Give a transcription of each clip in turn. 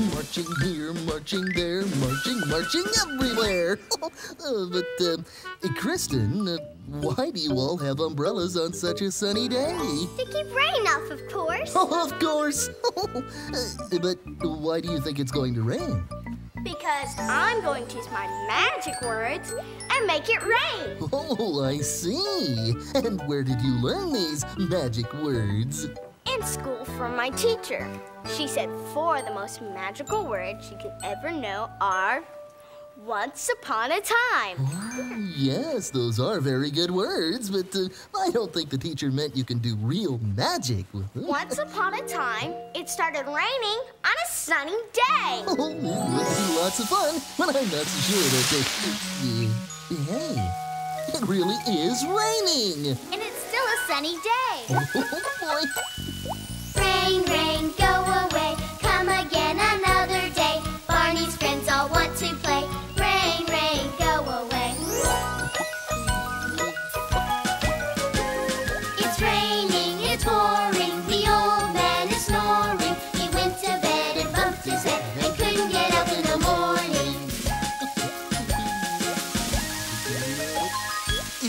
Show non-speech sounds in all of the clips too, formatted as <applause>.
Marching here, marching there, marching, marching everywhere. <laughs> Uh, but, uh, Kristen, uh, why do you all have umbrellas on such a sunny day? To keep rain off, of course. Oh, <laughs> of course. <laughs> Uh, but why do you think it's going to rain? Because I'm going to use my magic words and make it rain. Oh, I see. And where did you learn these magic words? In school from my teacher. She said four of the most magical words you can ever know are once upon a time. Wow, yes, those are very good words, but uh, I don't think the teacher meant you can do real magic with them. Once <laughs> upon a time, it started raining on a sunny day. Oh, it be lots of fun, but I'm not so sure that uh, uh, hey, it really is raining. And it's still a sunny day. <laughs> Oh, boy.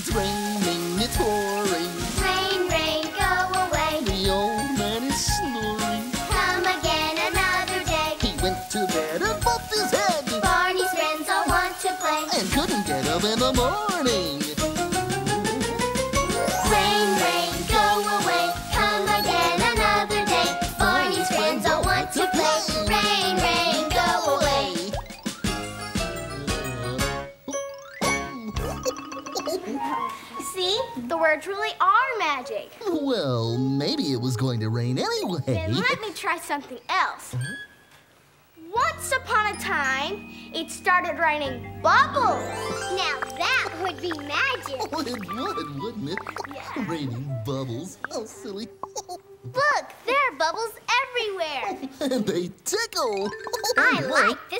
It's raining, it's pouring. Rain, rain, go away. The old man is snoring. Come again another day. He went to bed and bumped his head Barney's friends all want to play. and couldn't get up in the morning. See, the words really are magic. Well, maybe it was going to rain anyway. Then let me try something else. Once upon a time, it started raining bubbles. Now that would be magic. Oh, it would, wouldn't it? Yeah. Raining bubbles. How silly. Look, there are bubbles everywhere. <laughs> and they tickle. I like this